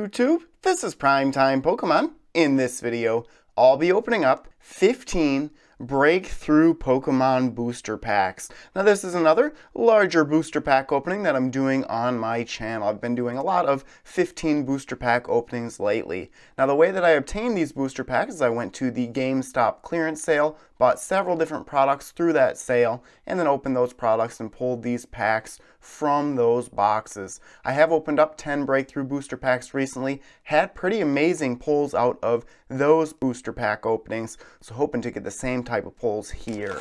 YouTube? This is Primetime Pokemon. In this video, I'll be opening up 15 breakthrough Pokemon booster packs. Now this is another larger booster pack opening that I'm doing on my channel. I've been doing a lot of 15 booster pack openings lately. Now the way that I obtained these booster packs is I went to the GameStop clearance sale, bought several different products through that sale, and then opened those products and pulled these packs from those boxes. I have opened up 10 breakthrough booster packs recently, had pretty amazing pulls out of those booster pack openings, so hoping to get the same type of pulls here.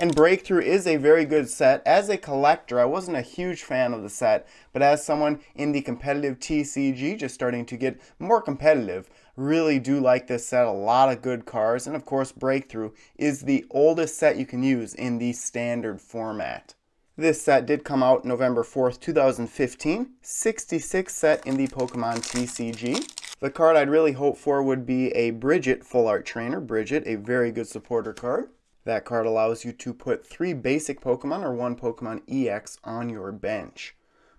And Breakthrough is a very good set. As a collector, I wasn't a huge fan of the set, but as someone in the competitive TCG, just starting to get more competitive, really do like this set. A lot of good cards, and of course, Breakthrough is the oldest set you can use in the standard format. This set did come out November 4th, 2015. 66 set in the Pokemon TCG. The card I'd really hope for would be a Bridgette Full Art Trainer. Bridgette, a very good supporter card. That card allows you to put three basic Pokemon or one Pokemon EX on your bench.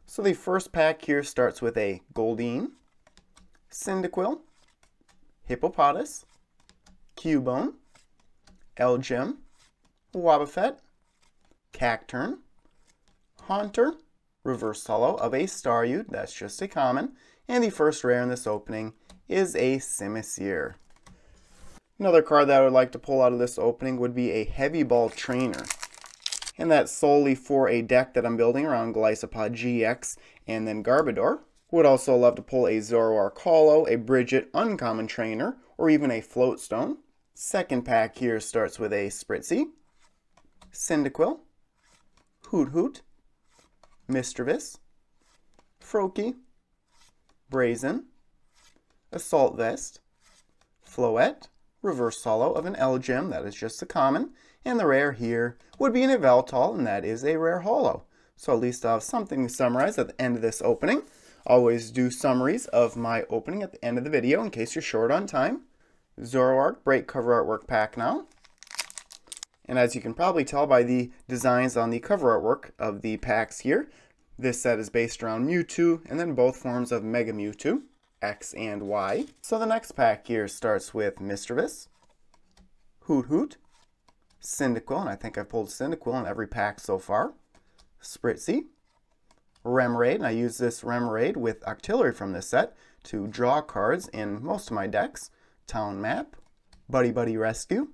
So the first pack here starts with a Goldeen, Cyndaquil, Hippopotas, Cubone, Elgyem, Wobbuffet, Cacturne, Haunter, Reverse Holo of a Staryu, that's just a common, and the first rare in this opening is a Simisear. Another card that I would like to pull out of this opening would be a Heavy Ball Trainer. And that's solely for a deck that I'm building around Golisopod GX and then Garbodor. Would also love to pull a Zoroark Holo, a Bridgette Uncommon Trainer, or even a Floatstone. Second pack here starts with a Spritzee, Cyndaquil, Hoot, Misdreavus, Froakie, Braixen, Assault Vest, Floette, Reverse Holo of an Elgyem, that is just a common, and the rare here would be an Yveltal, and that is a rare holo. So at least I'll have something to summarize at the end of this opening. Always do summaries of my opening at the end of the video in case you're short on time. Zoroark Break Cover Artwork Pack now. And as you can probably tell by the designs on the cover artwork of the packs here, this set is based around Mewtwo and then both forms of Mega Mewtwo, X and Y. So the next pack here starts with Misdreavus, Hoot Hoot, Cyndaquil, and I think I've pulled Cyndaquil in every pack so far, Spritzee, Remoraid, and I use this Remoraid with Octillery from this set to draw cards in most of my decks, Town Map, Buddy Buddy Rescue,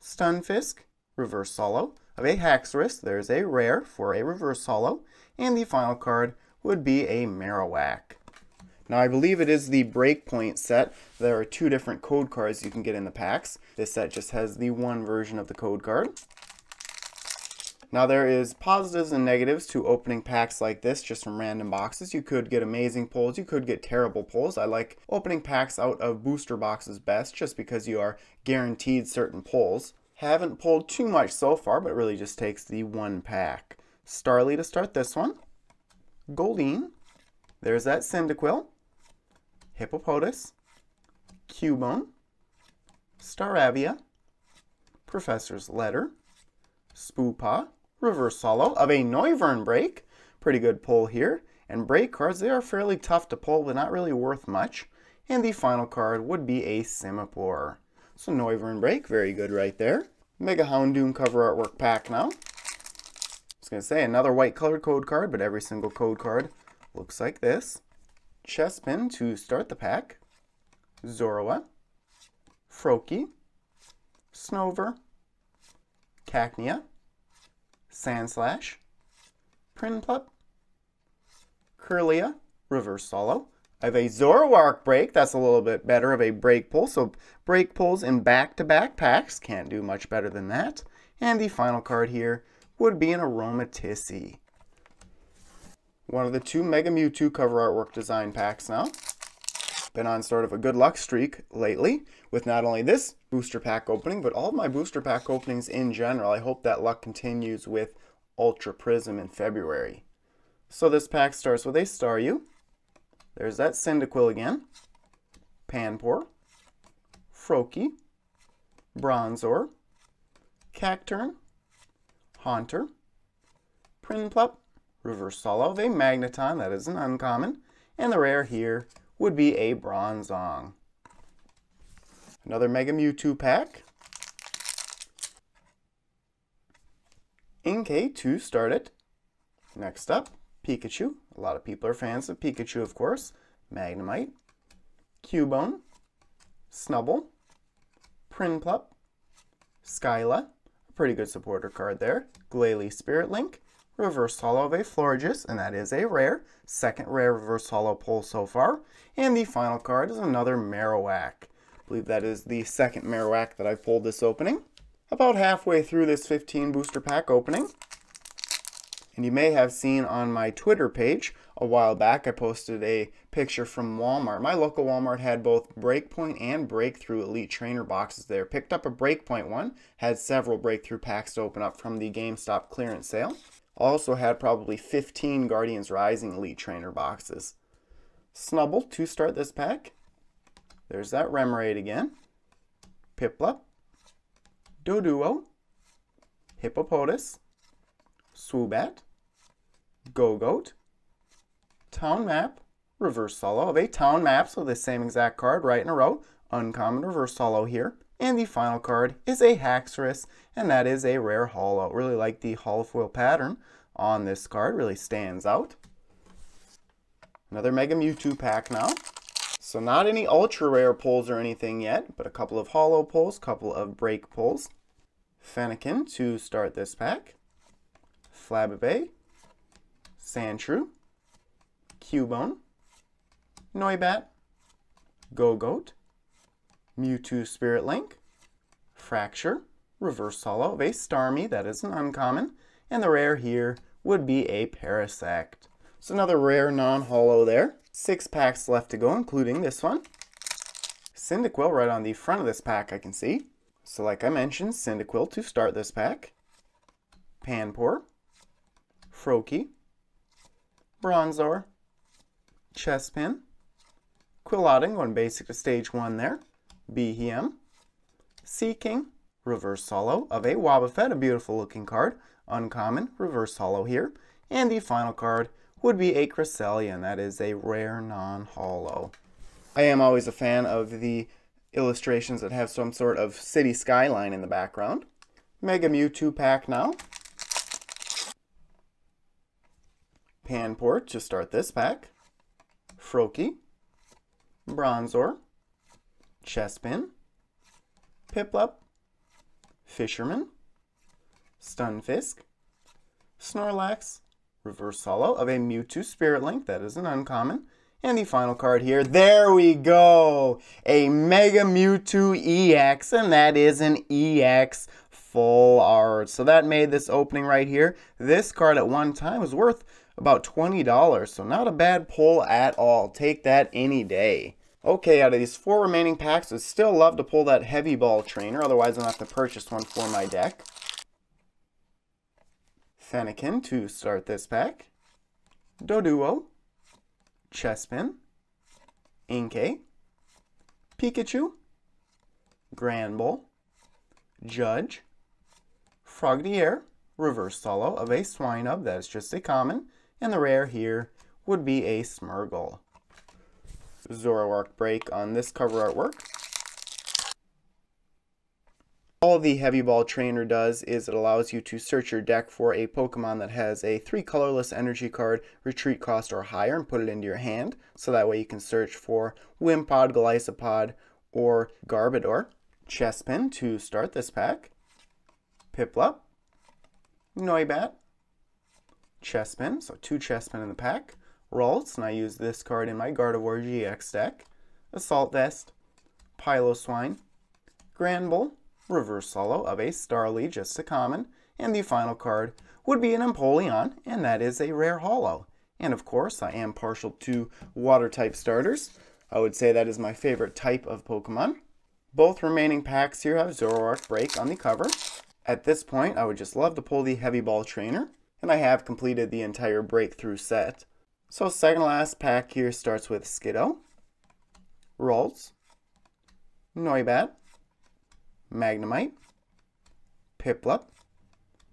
Stunfisk, Reverse Holo. Of a Haxorus, there's a rare for a Reverse Solo, and the final card would be a Marowak. Now I believe it is the Breakpoint set. There are two different code cards you can get in the packs. This set just has the one version of the code card. Now there is positives and negatives to opening packs like this just from random boxes. You could get amazing pulls, you could get terrible pulls. I like opening packs out of booster boxes best just because you are guaranteed certain pulls. Haven't pulled too much so far, but really just takes the one pack. Starly to start this one. Goldeen. There's that Cyndaquil. Hippopotas. Cubone. Staravia. Professor's Letter. Spoopa. Reverse Holo of a Noivern break. Pretty good pull here. And break cards, they are fairly tough to pull, but not really worth much. And the final card would be a Simipour. So Noivern break, very good right there. Mega Houndoom cover artwork pack now. I was going to say another white colored code card, but every single code card looks like this. Chespin to start the pack. Zorua. Froakie. Snover. Cacnea. Sandslash. Prinplup. Kirlia. Reverse Holo. I have a Zoroark break. That's a little bit better of a break pull. So break pulls in back-to-back -back packs. Can't do much better than that. And the final card here would be an Aromatisse. One of the two Mega Mewtwo cover artwork design packs now. Been on sort of a good luck streak lately with not only this booster pack opening, but all my booster pack openings in general. I hope that luck continues with Ultra Prism in February. So this pack starts with a Staryu, there's that Cyndaquil again. Panpour. Froakie. Bronzor. Cacturne. Haunter. Prinplup. Reverse Holo of a Magneton, that is an uncommon. And the rare here would be a Bronzong. Another Mega Mewtwo pack. Inkay to start it. Next up, Pikachu. A lot of people are fans of Pikachu, of course. Magnemite, Cubone, Snubbull, Prinplup, Skyla, a pretty good supporter card there. Glalie Spirit Link, Reverse Holo of a Florges, and that is a rare. Second rare Reverse Holo pull so far. And the final card is another Marowak. I believe that is the second Marowak that I've pulled this opening. About halfway through this 15 booster pack opening. And you may have seen on my Twitter page a while back, I posted a picture from Walmart. My local Walmart had both Breakpoint and Breakthrough Elite Trainer boxes there. Picked up a Breakpoint one, had several Breakthrough packs to open up from the GameStop clearance sale. Also had probably 15 Guardians Rising Elite Trainer boxes. Snubbull to start this pack. There's that Remoraid again. Piplup. Doduo. Hippopotas. Swoobat. Gogoat. Town Map, Reverse Solo of a Town Map, so the same exact card right in a row, Uncommon Reverse Solo here. And the final card is a Haxorus, and that is a rare holo. Really like the holofoil pattern on this card, really stands out. Another Mega Mewtwo pack now. So not any ultra rare pulls or anything yet, but a couple of holo pulls, couple of break pulls. Fennekin to start this pack. Flabébé, Sandshrew, Cubone, Noibat, Gogoat, Mewtwo Spirit Link, Fracture, Reverse Holo of a Starmie, that is an uncommon, and the rare here would be a Parasect. So another rare non-holo there. Six packs left to go, including this one. Cyndaquil right on the front of this pack I can see. So like I mentioned, Cyndaquil to start this pack. Panpour, Froakie, Bronzor, Chespin, Quilladin going basic to stage 1 there, Beheeyem, Seaking, Reverse Holo of a Wobbuffet, a beautiful looking card, uncommon, Reverse Holo here, and the final card would be a Cresselia, that is a rare non-holo. I am always a fan of the illustrations that have some sort of city skyline in the background. Mega Mewtwo pack now. Panpour to start this pack. Froakie, Bronzor, Chespin, Piplup, Fisherman, Stunfisk, Snorlax, Reverse Holo of a Mewtwo Spirit Link, that is an uncommon, and the final card here, there we go! A Mega Mewtwo EX, and that is an EX full art. So that made this opening right here. This card at one time was worth about $20, so not a bad pull at all. Take that any day. Okay, out of these four remaining packs, I'd still love to pull that heavy ball trainer, otherwise I'll have to purchase one for my deck. Fennekin to start this pack. Doduo. Chespin. Inkay. Pikachu. Granbull. Judge. Frogadier. Reverse Holo of a Swinub, that is just a common. And the rare here would be a Smeargle. Zoroark break on this cover artwork. All the Heavy Ball Trainer does is it allows you to search your deck for a Pokemon that has a 3 colorless energy card, retreat cost or higher, and put it into your hand. So that way you can search for Wimpod, Golisopod, or Garbodor. Chespin to start this pack. Piplup. Noibat. Chespin, so two Chespin in the pack. Ralts, and I use this card in my Gardevoir GX deck. Assault Vest, Piloswine, Granbull, Reverse Holo of a Starly, just a common, and the final card would be an Empoleon, and that is a rare holo. And of course, I am partial to water type starters. I would say that is my favorite type of Pokemon. Both remaining packs here have Zoroark Break on the cover. At this point, I would just love to pull the Heavy Ball Trainer and I have completed the entire breakthrough set. So second last pack here starts with Skiddo, Ralts, Noibat, Magnemite, Piplup.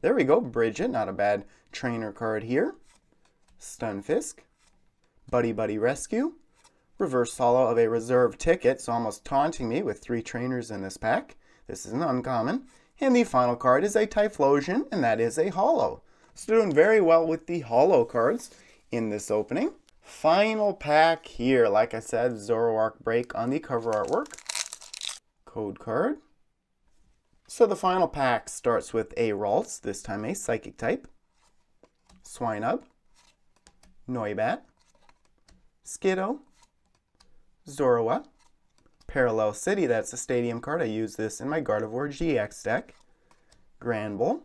There we go, Bridgette, not a bad trainer card here. Stunfisk, Buddy Buddy Rescue, reverse holo of a reserve ticket, so almost taunting me with three trainers in this pack. This is an uncommon. And the final card is a Typhlosion, and that is a Holo. So doing very well with the Holo cards in this opening. Final pack here, like I said, Zoroark break on the cover artwork. Code card. So the final pack starts with a Ralts, this time a Psychic type, Swinub, Noibat, Skiddo, Zorua, Parallel City, that's a stadium card. I use this in my Gardevoir GX deck. Granbull,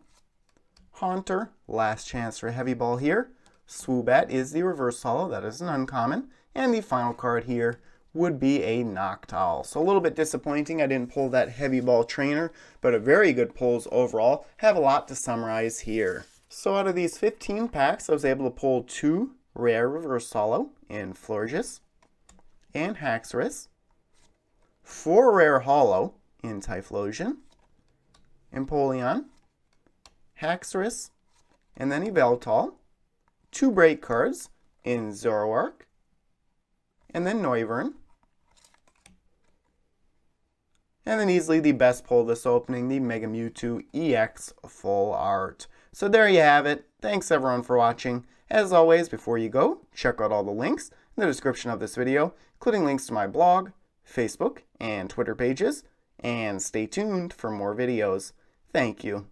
Haunter, last chance for a Heavy Ball here. Swoobat is the reverse holo. that is an uncommon. And the final card here would be a Noctowl. So a little bit disappointing I didn't pull that Heavy Ball Trainer, but a very good pulls overall. Have a lot to summarize here. So out of these 15 packs, I was able to pull two rare reverse holo in Florges and Haxorus, four rare holo in Typhlosion, Empoleon, Haxorus, and then Yveltal, two break cards in Zoroark, and then Noivern, and then easily the best pull this opening, the Mega Mewtwo EX Full Art. So there you have it. Thanks everyone for watching. As always, before you go, check out all the links in the description of this video, including links to my blog, Facebook, and Twitter pages, and stay tuned for more videos. Thank you.